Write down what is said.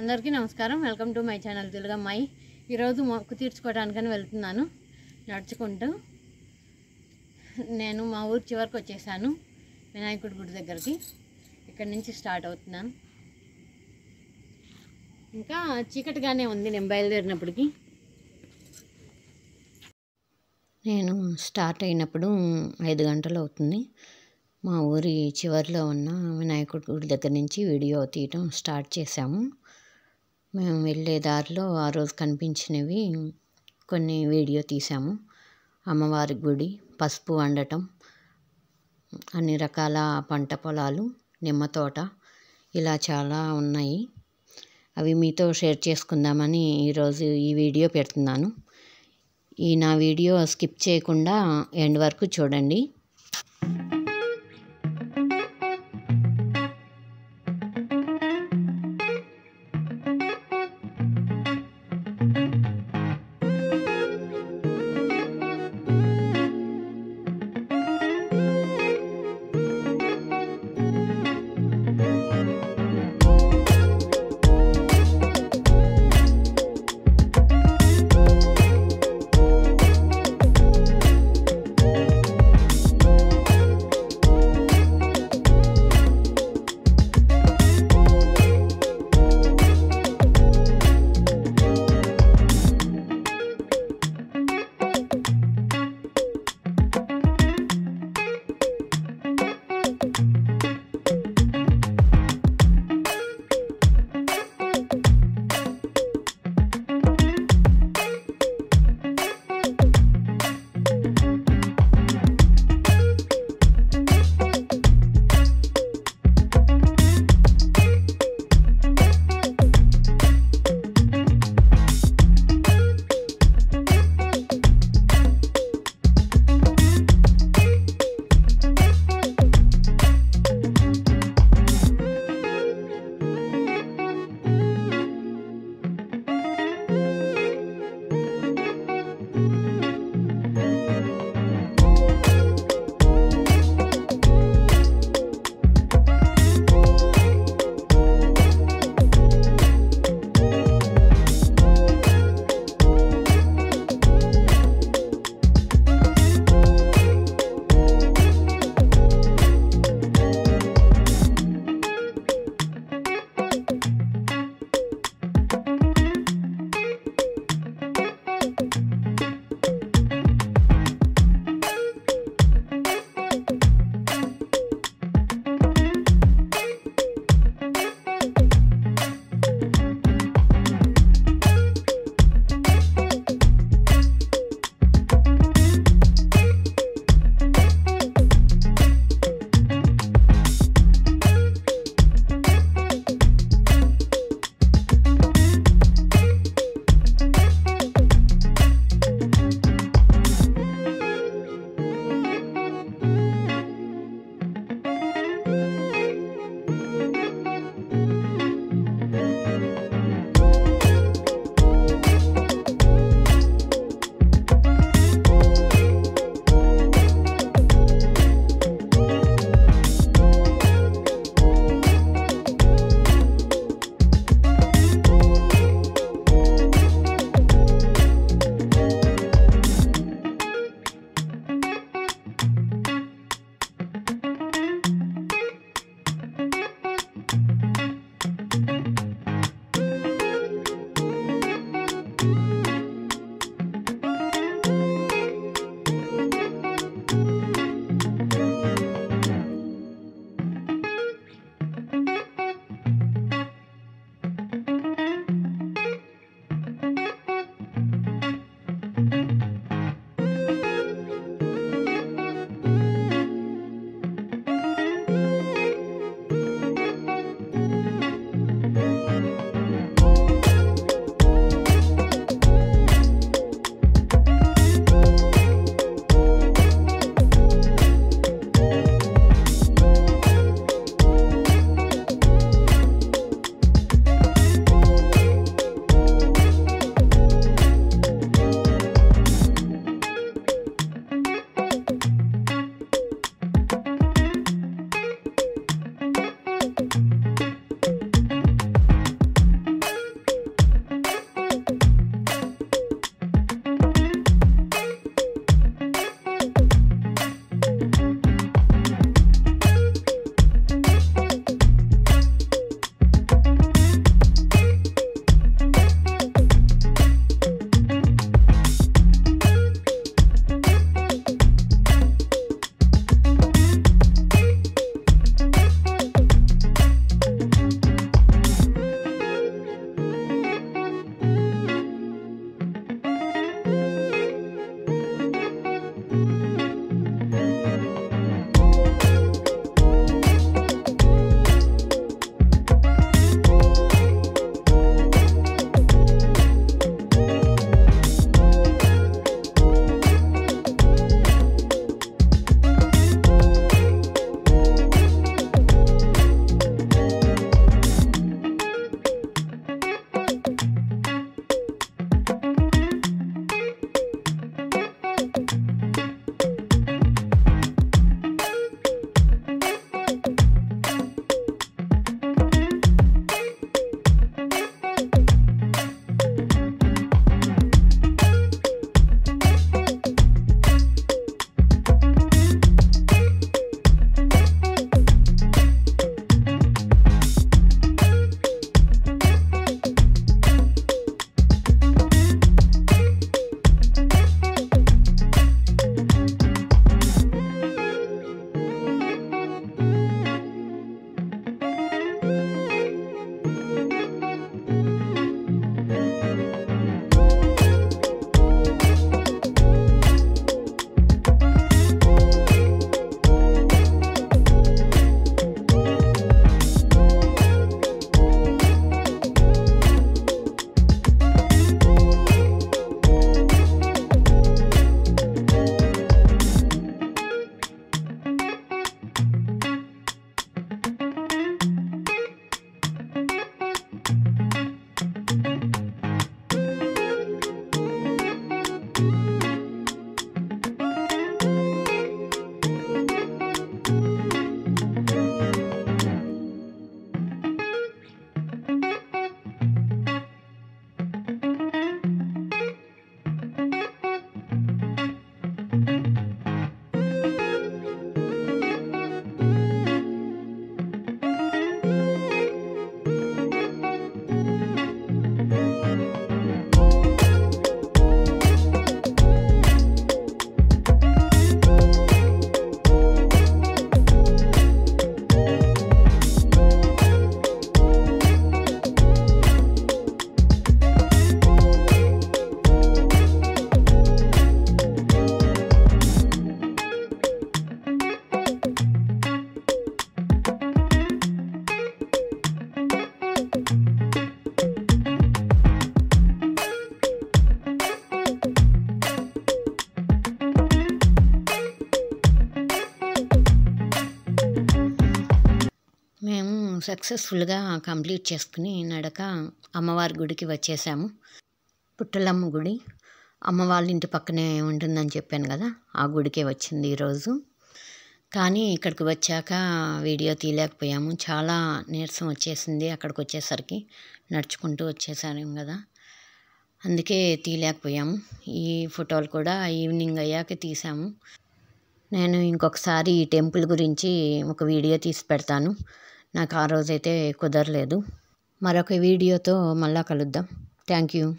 అందరికీ నమస్కారం. Welcome to my channel Telugammayi ఈరోజు మొక్కు తీర్చుకోవడానికని వెళ్తున్నాను. నడుచుకుంటూ. నేను మా ఊరు చివరికి వచ్చేసాను వినాయకుడి గుడి దగ్గరికి. ఇక్కడి నుంచి స్టార్ట్ అవుతున్నాను ఇంకా చీకటిగానే ఉంది నేను బయలుదేరినప్పటికీ. నేను స్టార్ట్ అయినప్పుడు ఐదు గంటలు అవుతుంది. మా ఊరి చివరిలో ఉన్న వినాయకుడి గుడి దగ్గర నుంచి వీడియో తీయటం స్టార్ట్ చేశాము. మేము వెళ్ళే దారిలో ఆ రోజు కనిపించినవి కొన్ని వీడియో తీసాము అమ్మవారి గుడి పసుపు వండటం అన్ని రకాల పంట పొలాలు నిమ్మ తోట ఇలా చాలా ఉన్నాయి. అవి మీతో షేర్ చేసుకుందామని ఈరోజు ఈ వీడియో పెడుతున్నాను. ఈ నా వీడియో స్కిప్ చేయకుండా ఎండ్ వరకు చూడండి. సక్సెస్ఫుల్గా కంప్లీట్ చేసుకుని నడక అమ్మవారి గుడికి వచ్చేసాము. పుట్టలమ్మ గుడి. అమ్మ వాళ్ళ ఇంటి పక్కనే ఉంటుందని చెప్పాను కదా ఆ గుడికే వచ్చింది ఈరోజు. కానీ ఇక్కడికి వచ్చాక వీడియో తీయలేకపోయాము. చాలా నీరసం వచ్చేసింది అక్కడికి వచ్చేసరికి. నడుచుకుంటూ వచ్చేసాము కదా. అందుకే తీయలేకపోయాము. ఈ ఫోటోలు కూడా ఈవినింగ్ అయ్యాక తీసాము. నేను ఇంకొకసారి ఈ టెంపుల్ గురించి ఒక వీడియో తీసి పెడతాను. నాకు ఆ రోజైతే కుదరలేదు. మరొక వీడియోతో మళ్ళా కలుద్దాం. Thank you.